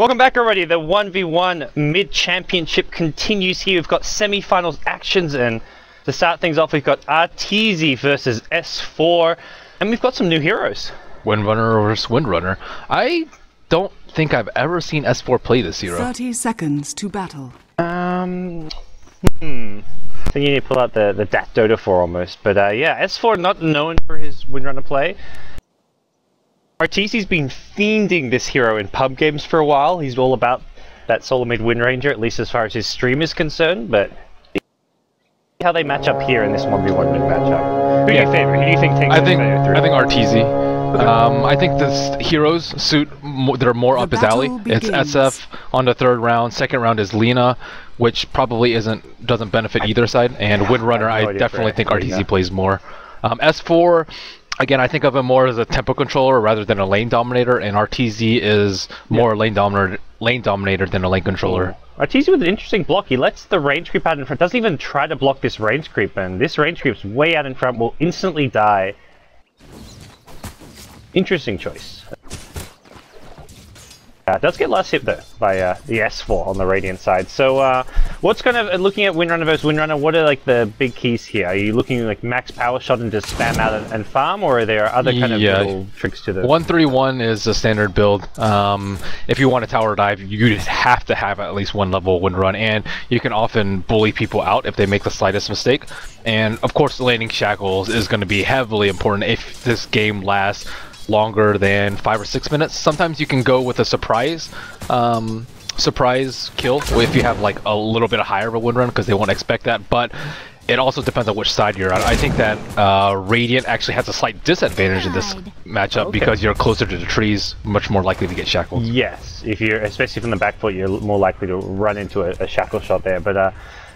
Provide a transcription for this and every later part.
Welcome back already. The 1v1 mid championship continues here. We've got semi-finals actions and to start things off we've got Arteezy versus S4 and we've got some new heroes. Windrunner versus Windrunner. I don't think I've ever seen S4 play this hero. 30 seconds to battle. Um, hmm. I think you need to pull out the, the Dat Dota 4 almost. But uh, yeah, S4 not known for his Windrunner play. Arteezy's been fiending this hero in pub games for a while. He's all about that solo mid Wind Ranger, at least as far as his stream is concerned, but how they match up here in this 1v1 mid matchup. Who Yeah. do you favor? Who do you think takes I think it through? I think Arteezy. Um, I think the heroes suit mo- that are more The up his alley. battle It's. SF on the third round. Second round is Lina, which probably isn't doesn't benefit either side. And Windrunner, I no I definitely think Lina. Arteezy plays more. Um, S4. Again, I think of him more as a tempo controller rather than a lane dominator, and RTZ is more lane dominator, lane dominator than a lane controller. RTZ with an interesting block. He lets the range creep out in front. Doesn't even try to block this range creep, and this range creep's way out in front. Will instantly die. Interesting choice. Uh, does get last hit though by uh, the S4 on the Radiant side. So, uh, what's kind of uh, looking at Windrunner versus Windrunner? What are like the big keys here? Are you looking like max power shot and just spam out and, and farm, or are there other kind of Yeah. little tricks to the? One three one is a standard build. Um, if you want a tower dive, you just have to have at least one level wind run, and you can often bully people out if they make the slightest mistake. And of course, landing shackles is going to be heavily important if this game lasts longer than five or six minutes. Sometimes you can go with a surprise. Um, surprise kill if you have like a little bit higher of a wind run because they won't expect that but it also depends on which side you're on. I think that uh, Radiant actually has a slight disadvantage in this matchup Okay. because you're closer to the trees, much more likely to get shackled. Yes, if you're especially from the back foot, you're more likely to run into a, a shackle shot there. But uh,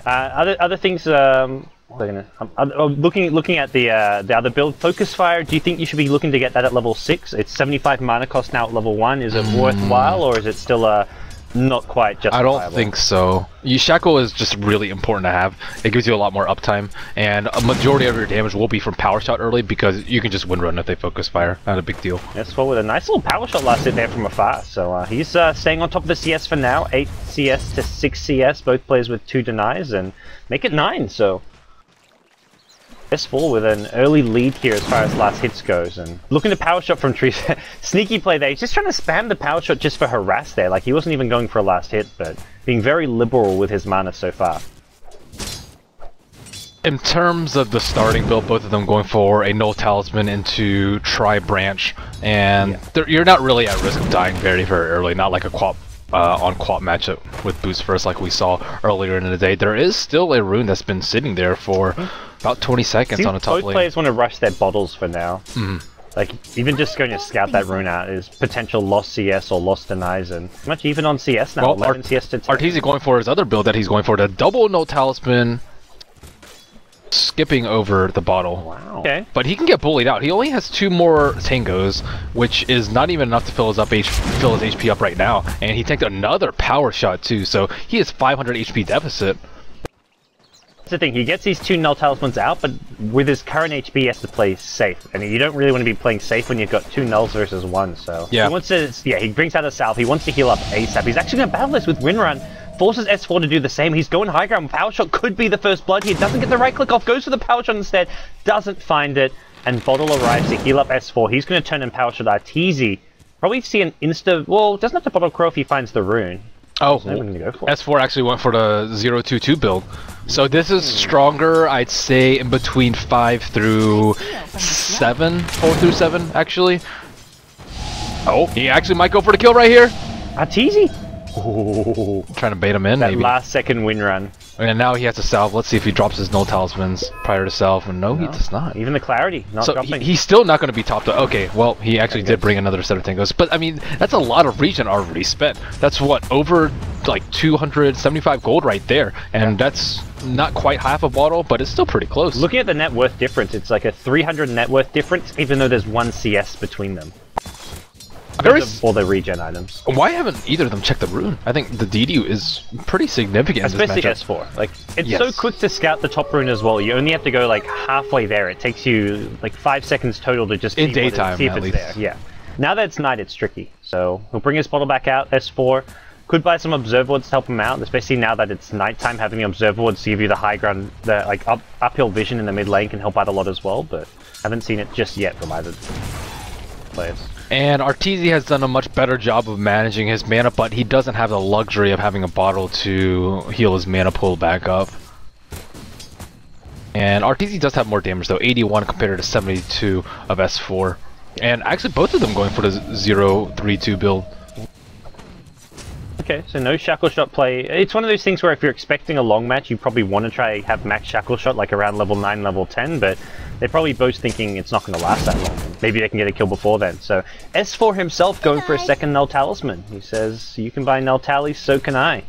uh, other other things. Um, what I gonna, oth- oh, looking looking at the uh, the other build, focus fire. Do you think you should be looking to get that at level six? It's 75 mana cost now at level one. Is it worthwhile, or is it still uh, not quite just? I don't think so. You shackle is just really important to have. It gives you a lot more uptime, and a majority of your damage will be from power shot early because you can just wind run if they focus fire. Not a big deal. Yes, well, with a nice little power shot last hit there from afar. So uh, he's uh, staying on top of the CS for now. 8 CS to 6 CS, both players with 2 denies, and make it 9. So S4 with an early lead here as far as last hits goes. And looking to power shot from Trees. Sneaky play there. He's just trying to spam the power shot just for harass there. Like he wasn't even going for a last hit, but being very liberal with his mana so far. In terms of the starting build, both of them going for a null talisman into tri branch, and Yeah. you're not really at risk of dying very, very early. Not like a quap uh, on quad matchup with boost first, like we saw earlier in the day. There is still a rune that's been sitting there for about 20 seconds Seems on a top both lane. players want to rush their bottles for now. Like even just going to scout that rune out is potential lost CS or lost denies, and much even on CS now. Well, 11 Art- CS to 10. Arteezy going for his other build that he's going for the double null talisman, skipping over the bottle. Wow. Okay. But he can get bullied out. He only has two more tangos, which is not even enough to fill his up H fill his HP up right now. And he tanked another power shot too, so he has 500 HP deficit. That's the thing. He gets these two null talismans out, but with his current HP, he has to play safe, and you don't really want to be playing safe when you've got two nulls versus one. So Yeah. he wants to. Yeah, he brings out a salve. He wants to heal up ASAP. He's actually going to battle this with Windrun. Forces S4 to do the same. He's going high ground. Power shot could be the first blood here. Doesn't get the right click off. Goes for the power shot instead. Doesn't find it. And Bottle arrives to heal up S4. He's going to turn and power shot Arteezy. Probably see an insta. Well, doesn't have to bottle crow if he finds the rune. Oh, go for. S4 actually went for the 022 build. So this is hmm. stronger, I'd say, in between 5 through 7, 4 through 7, actually. Oh, he actually might go for the kill right here. Ah, Arteezy. Trying to bait him in, That maybe. last second Windrun. And now he has to salve. Let's see if he drops his null talismans prior to salve. And no, he does not. Even the clarity, not So he, he's still not going to be topped up. Okay, well, he actually did bring another set of tangos. But, I mean, that's a lot of regen already spent. That's, what, over, like, 275 gold right there. And that's not quite half a bottle, but it's still pretty close. Looking at the net worth difference, it's like a 300 net worth difference, even though there's one CS between them. Very Because all the regen items. Why haven't either of them checked the rune? I think the DD is pretty significant Especially matchup. S4. Like, it's so Yes. quick to scout the top rune as well. You only have to go like halfway there. It takes you like five seconds total to just In see what it- daytime, see if at it's least. there. Yeah. Now that it's night, it's tricky. So he'll bring his bottle back out, S4. Could buy some observer wards to help him out, especially now that it's nighttime. Having the observer wards to give you the high ground, the like up uphill vision in the mid lane can help out a lot as well. But haven't seen it just yet from either players. And Arteezy has done a much better job of managing his mana, but he doesn't have the luxury of having a bottle to heal his mana pool back up. And Arteezy does have more damage though, 81 compared to 72 of S4. And actually both of them going for the 0-3-2 build. Okay, so no shackle shot play. It's one of those things where if you're expecting a long match, you probably want to try have max shackle shot like around level 9, level 10, but they're probably both thinking it's not going to last that long. Maybe they can get a kill before then. So S4 himself going for a second Null Talisman. He says, you can buy Null Tally, so can I.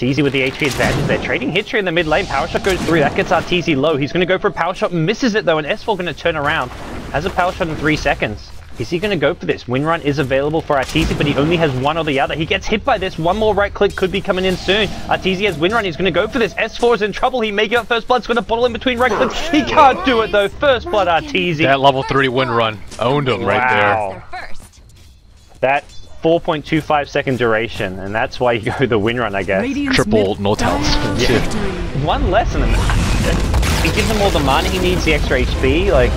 Arteezy with the HP advantage there. Trading Hitcher in the mid lane. Power Shot goes through. That gets Arteezy low. He's going to go for a Power Shot. Misses it though, and S4 going to turn around. Has a Power Shot in 3 seconds. Is he going to go for this? Windrun is available for Arteezy, but he only has one or the other. He gets hit by this. One more right click could be coming in soon. Arteezy has Windrun. He's going to go for this. S4 is in trouble. He may get first blood. It's going to bottle in between right clicks. He can't do it though. First blood Arteezy. That level 3 Windrun. Owned him right Wow. there. First. That 4.25 second duration, and that's why you go the Windrun, I guess. Radiant's Triple mid- no tells. Yeah. One less in the match. It gives him all the mana he needs, the extra HP, like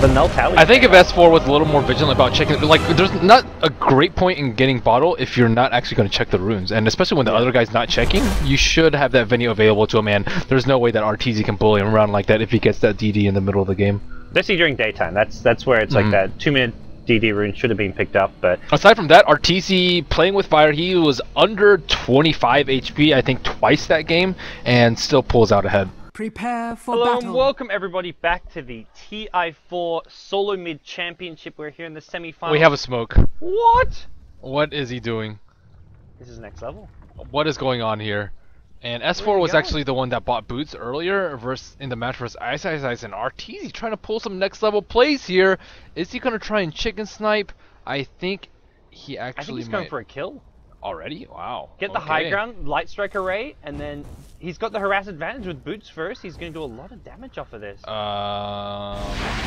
the null tally. I think if S4 was a little more vigilant about checking, like, there's not a great point in getting bottle if you're not actually going to check the runes, and especially when the other guy's not checking, you should have that venue available to him. And there's no way that Arteezy can bully him around like that if he gets that DD in the middle of the game. especially during daytime. That's that's where it's Mhm. like that two minute DD rune should have been picked up, but Aside from that, Arteezy playing with fire, he was under 25 HP, I think, twice that game, and still pulls out ahead. Prepare for Hello battle. and welcome everybody back to the TI4 Solo Mid Championship. We're here in the semi-final. We have a smoke. what? What is he doing? This is next level. What is going on here? And S4 was we actually the one that bought boots earlier versus in the match versus Ice Ice Ice and Arteezy trying to pull some next level plays here. Is he gonna try and chicken snipe? I think he actually I think actually he's going for a kill. Already. Wow. Get the high ground, light strike array, and then he's got the harass advantage with boots first. He's going to do a lot of damage off of this. Um,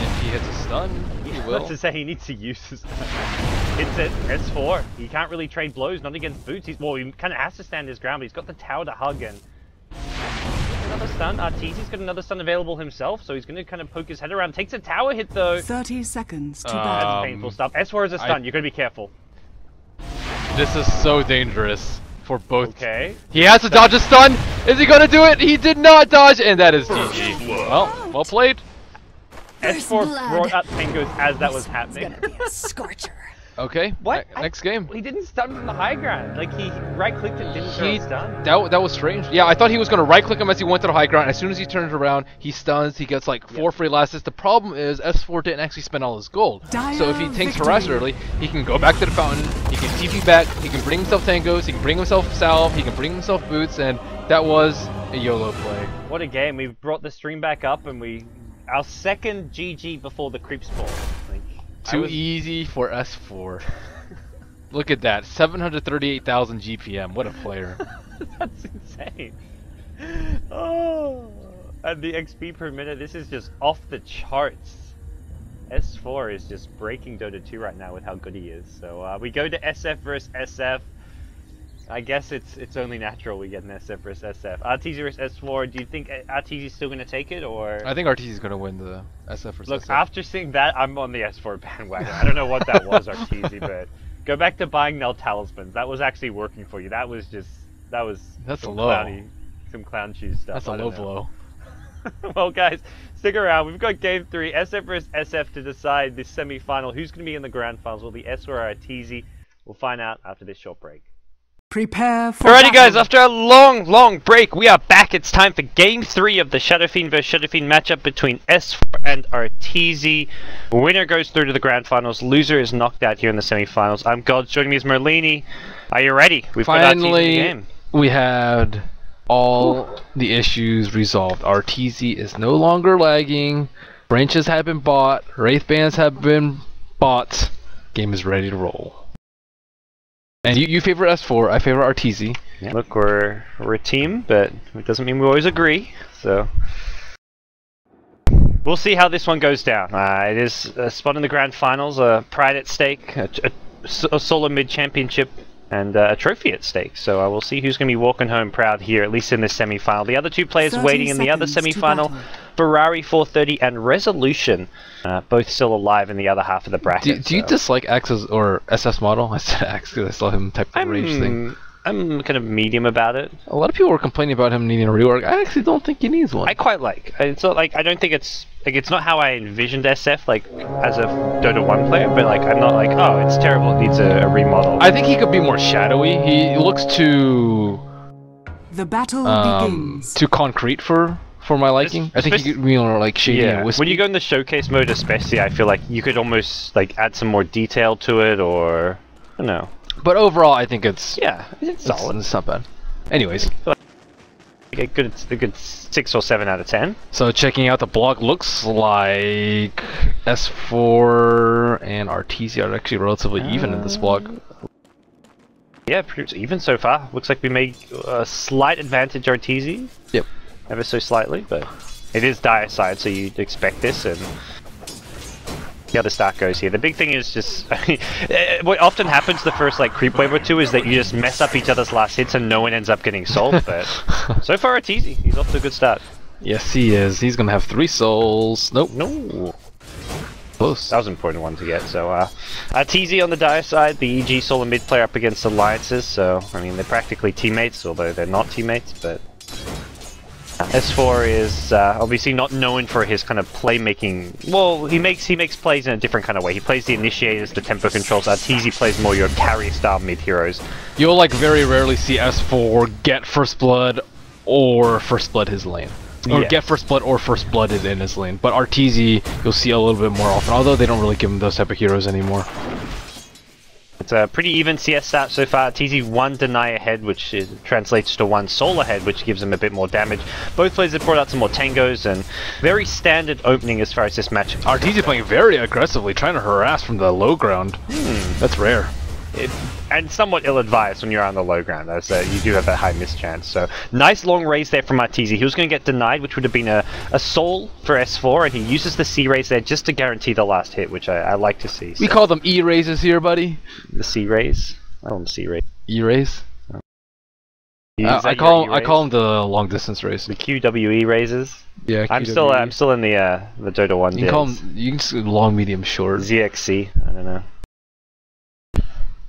if he hits a stun, he will. That's to say he needs to use his It's at S4. He can't really trade blows, not against boots. He's well, he kind of has to stand his ground, but he's got the tower to hug and another stun. Arteezy's got another stun available himself, so he's going to kind of poke his head around. Takes a tower hit though. 30 seconds to battle. That's painful Um, stuff. S4 is a I- stun. You're going to be careful. This is so dangerous for both. Okay. He has to dodge a stun. Is he gonna do it? He did not dodge, and that is GG. Well, well played. First S4 brought up Tangos as that was It's happening. gonna be a scorcher. Okay. What? ne- next game. He didn't stun from the high ground. Like he right clicked and didn't throw He, a stun. that, that was strange. Yeah, I thought he was going to right click him as he went to the high ground. As soon as he turns around, he stuns. He gets like four free last hits. The problem is S4 didn't actually spend all his gold. so if he Dire tanks harass early, he can go back to the fountain. He can TP back. He can bring himself tangos. He can bring himself salve. He can bring himself boots. And that was a YOLO play. What a game. We brought the stream back up and we our second GG before the creep spawn. Like, I Too was- easy for S4. Look at that. 738,000 GPM. What a player. That's insane. Oh, and the XP per minute. This is just off the charts. S4 is just breaking Dota 2 right now with how good he is. So uh, we go to SF versus SF. I guess it's it's only natural we get an SF versus SF. Arteezy versus S4. Do you think uh, Arteezy's still going to take it or? I think Arteezy is going to win the SF versus Look, SF. after seeing that, I'm on the S4 bandwagon. I don't know what that was, Arteezy, but go back to buying Null Talismans. That was actually working for you. That was just that was That's some low. clowny, some clown shoes stuff. That's a low know. blow. well, guys, stick around. We've got game three, SF versus SF, to decide this semi-final. Who's going to be in the grand finals? Will it be S or Arteezy? We'll find out after this short break. Prepare for Alrighty, battle. guys, after a long, long break, we are back. It's time for game three of the Shadow Fiend vs. Shadow Fiend matchup between S4 and Arteezy. Winner goes through to the grand finals. Loser is knocked out here in the semi-finals. I'm God, Joining me is Merlini. Are you ready? We've got Arteezy in the Finally, game. we had all the issues resolved. Arteezy is no longer lagging. Branches have been bought. Wraith bands have been bought. Game is ready to roll. And you, you favor S4. I favor Arteezy. Look, we're we're a team, but it doesn't mean we always agree. So We'll see how this one goes down. Uh, it is a spot in the grand finals, a pride at stake, a, a, a solo mid championship, and uh, a trophy at stake. So uh, we'll see who's going to be walking home proud here, at least in this semi-final. The other two players waiting in the other seconds to semi-final, battle. Ferrari 430 and Resolution, uh, both still alive in the other half of the bracket. Do, do you dislike Axe's or SS model? I said X because I saw him type the rage thing. I'm, I'm kind of medium about it. A lot of people were complaining about him needing a rework. I actually don't think he needs one. I quite like. It's not like I don't think it's like it's not how I envisioned SF like as a Dota one player, but like I'm not like oh it's terrible. It needs a, a remodel. I think he could be more shadowy. He looks too The battle um, begins. too concrete for for my liking. I think especially- could more like shady yeah. and wispy. When you go in the showcase mode, especially, I feel like you could almost like add some more detail to it, or I don't know. But overall, I think it's Yeah, it's it's, solid. it's not bad. Anyways, a good, a good six or seven out of ten. so checking out the blog looks like S4 and Arteezy are actually relatively even in this blog. Uh, yeah, pretty even so far. Looks like we made a slight advantage Arteezy. Yep. Ever so slightly, but it is dire side, so you'd expect this and the other start goes here. The big thing is just eh, what often happens the first like creep wave or two is that you just mess up each other's last hits and no one ends up getting sold. But so far it's easy. He's off to a good start. Yes, he is. He's gonna have three souls. Nope, No, close. that was an important one to get. So uh, uh RTZ on the dire side, the EG solo mid player up against Alliance's. So I mean they're practically teammates, although they're not teammates. But uh, S4 is uh, obviously not known for his kind of playmaking. Well, he makes he makes plays in a different kind of way. He plays the initiators, the tempo controls. Arteezy plays more your carry style mid heroes. You'll like very rarely see S4 get first blood or first blood his lane. Or Yes. get first blood or first blooded in his lane. But Arteezy, you'll see a little bit more often, although they don't really give him those type of heroes anymore. It's a pretty even CS stat so far. RTZ one deny ahead, which is, translates to one soul ahead, which gives him a bit more damage. Both players have brought out some more tangos and very standard opening as far as this match. Arteezy playing very aggressively, trying to harass from the low ground. Hmm. That's rare. It, and somewhat ill-advised when you're on the low ground, as uh, you do have that high miss chance. So nice long raze there from Arteezy. He was going to get denied, which would have been a, a soul for S4, and he uses the C raze there just to guarantee the last hit, which I, I like to see. We call them E razes here, buddy. the C raze. I don't C raze. E raze. Is Uh, I call E I call them the long distance raze. the QWE razes. Yeah, I'm still I'm still in the uh, the Dota one. You can call them. You can long, medium, short. ZXC. I don't know.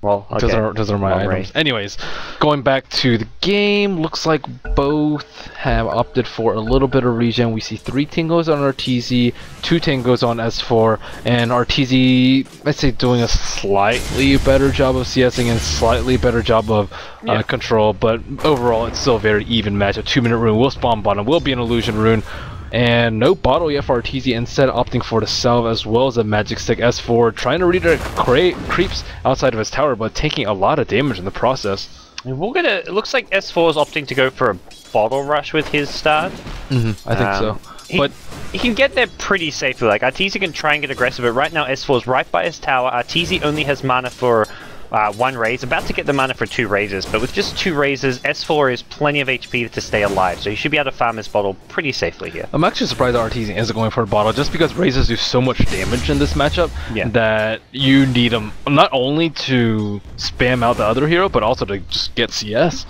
Well, okay. Those are those are my Long items. raze. Anyways, going back to the game, looks like both have opted for a little bit of regen. We see three tangos on RTZ, two tangos on S4, and RTZ, I'd say, doing a slightly better job of CSing and slightly better job of uh, control. But overall, it's still a very even match. A two-minute rune will spawn bottom, will be an illusion rune. And no bottle yet for Arteezy, instead opting for the salve as well as a magic stick S4, trying to redirect cra- creeps outside of his tower, but taking a lot of damage in the process. We're gonna. It looks like S4 is opting to go for a bottle rush with his start. Mm-hmm, I think Um, so. He, But he can get there pretty safely. Like Arteezy can try and get aggressive, but right now S4 is right by his tower. Arteezy only has mana for uh, one raze, about to get the mana for two razes. But with just two razes, S4 is plenty of HP to stay alive, so you should be able to farm this bottle pretty safely here. I'm actually surprised that Arteezy isn't going for a bottle, just because razes do so much damage in this matchup Yeah. that you need them not only to spam out the other hero, but also to just get CS.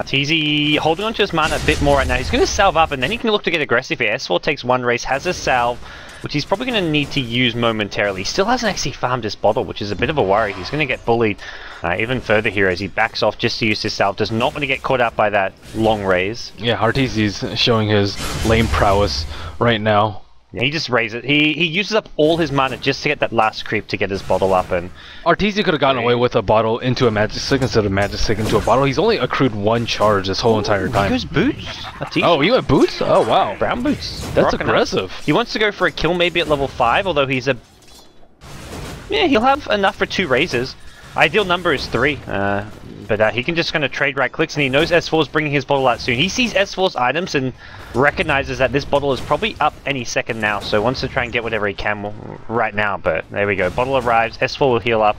Arteezy holding on to his mana a bit more right now. He's going to salve up, and then he can look to get aggressive here. S4 takes one raze, has a salve, which he's probably going to need to use momentarily. He still hasn't actually farmed his bottle, which is a bit of a worry. He's going to get bullied uh, even further here as he backs off just to use his salve. Does not want to get caught out by that long raze. Yeah, Arteezy's showing his lane prowess right now. Yeah, he just razes. He he uses up all his mana just to get that last creep to get his bottle up, and Arteezy could have gotten away with a bottle into a magic stick instead of magic stick into a bottle. He's only accrued one charge this whole entire he time. goes boots. Arteezy. Oh, you went boots? Oh, wow. brown boots. That's Rocking aggressive. He wants to go for a kill maybe at level 5, although he's a... Yeah, he'll have enough for two razes. Ideal number is 3, uh, but uh, he can just kind of trade right clicks, and he knows S4 is bringing his bottle out soon. He sees S4's items and recognizes that this bottle is probably up any second now, so wants to try and get whatever he can right now, but there we go. Bottle arrives, S4 will heal up.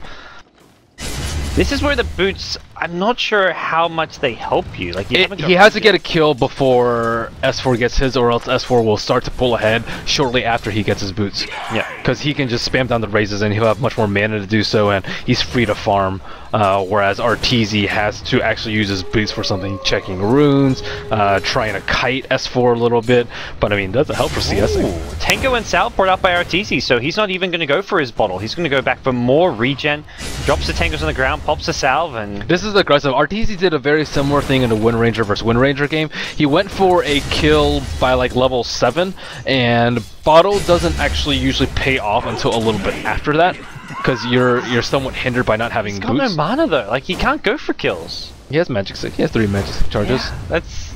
This is where the boots. I'm not sure how much they help you. Like you It- he has to get a kill before S4 gets his, or else S4 will start to pull ahead shortly after he gets his boots. Yeah. Because he can just spam down the razes and he'll have much more mana to do so, and he's free to farm. Uh, whereas Arteezy has to actually use his boots for something, checking runes, uh, trying to kite S4 a little bit. But I mean, doesn't help for CS. Tango and Sal brought up by RTZ, so he's not even going to go for his bottle. He's going to go back for more regen, drops the Tangos on the ground, pops the salve, and This is aggressive. Arteezy did a very similar thing in the Wind Ranger versus Wind Ranger game. He went for a kill by like level 7, and Bottle doesn't actually usually pay off until a little bit after that. Because you're you're somewhat hindered by not having he's got no mana though. Like he can't go for kills. he has magic stick. He has three magic stick charges. That's.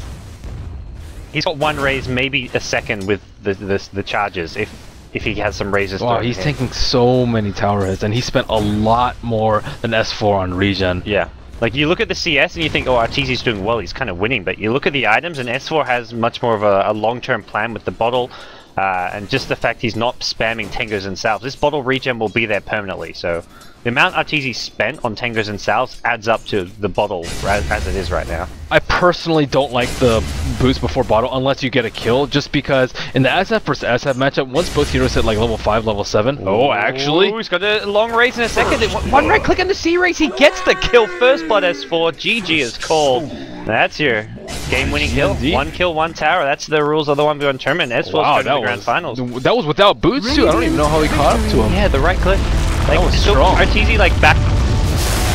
He's got one raze, maybe a second with the the, the charges if if he has some razes. Wow, he's in. taking so many tower hits, and he spent a lot more than S4 on regen. Yeah. Like you look at the CS and you think, oh, Arteezy's doing well, he's kind of winning. But you look at the items and S4 has much more of a, a long-term plan with the bottle, uh, and just the fact he's not spamming Tangos and Salves. This bottle regen will be there permanently. So the amount Arteezy spent on Tangos and Salves adds up to the bottle as, it is right now. I personally don't like the boost before bottle unless you get a kill, just because in the SF versus SF matchup, once both heroes hit like level 5, level 7, oh, actually, Ooh, he's got a long raze in a second. One- One right click on the C raze, he gets the kill. First blood S4. GG is called. That's your game-winning kill. One kill, one tower. That's the rules of the one v1 tournament. S4's wow, going to the grand was, finals. that was without boots too. I don't even know how he caught up to him. Yeah, the right click. Like, That was so strong. Arteezy like back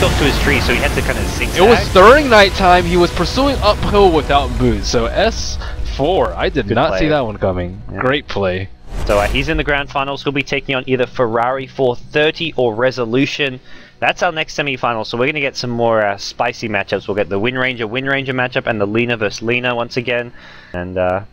up to his tree, so he had to kind of zigzag. It was during nighttime. He was pursuing uphill without boots. So S4, I did Good not play. see that one coming. Yeah. Great play. So uh, he's in the grand finals. He'll be taking on either Ferrari 430 or Resolution. That's our next semi-final. So we're going to get some more uh, spicy matchups. We'll get the Wind Ranger Wind Ranger matchup and the Lina versus Lena once again. And uh,